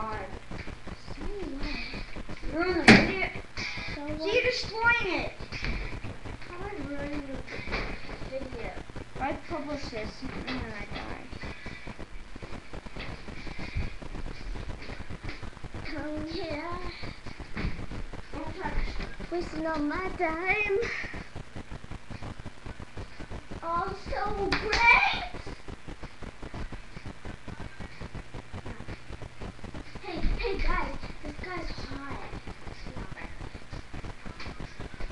are. So? You're destroying it. How am I ruining the video? I publish this and then I die. Come oh, here. Wasting all my time. All so great. Guy's hot.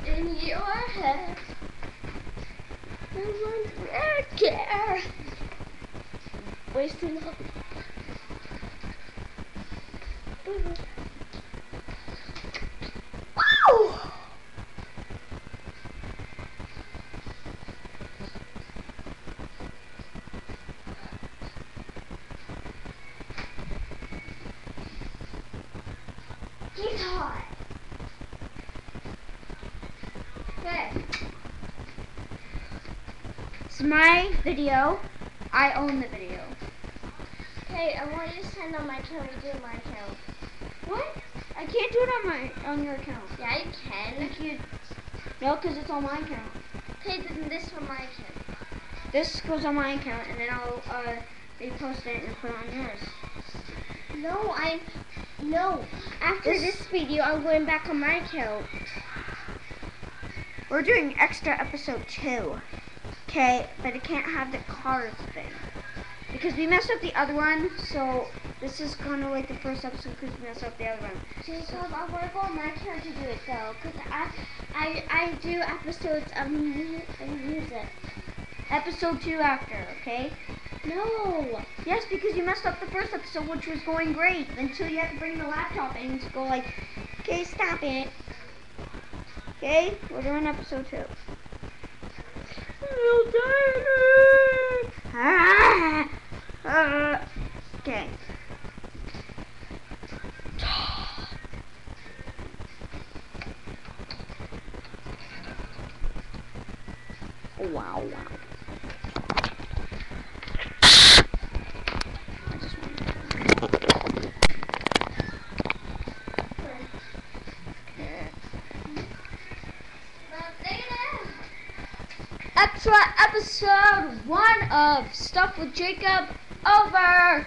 In your head, there's one red care. Wasting all. Wow! He's hot. Okay. It's my video. I own the video. Hey, I want you to send on my account. We do my account. What? I can't do it on my on your account. Yeah, you can. can't. No, because it's on my account. Okay, then this on my account. This goes on my account, and then I'll uh, repost it and put it on yours. No, I'm. No. After This- this, video, I'm going back on my account. We're doing extra episode two. Okay, but it can't have the cars thing. Because we messed up the other one, so this is kind of like the first episode because we messed up the other one. Jacob, I want to go on my account to do it though, because I, I, I do episodes of music. Episode two after, okay? No. Yes, because you messed up the first episode, which was going great, until you had to bring the laptop in to go like, okay, stop it. Okay, we're doing episode two. Ah, uh, okay. Wow, wow. I just want Extra episode one of Stuff with Jacob over.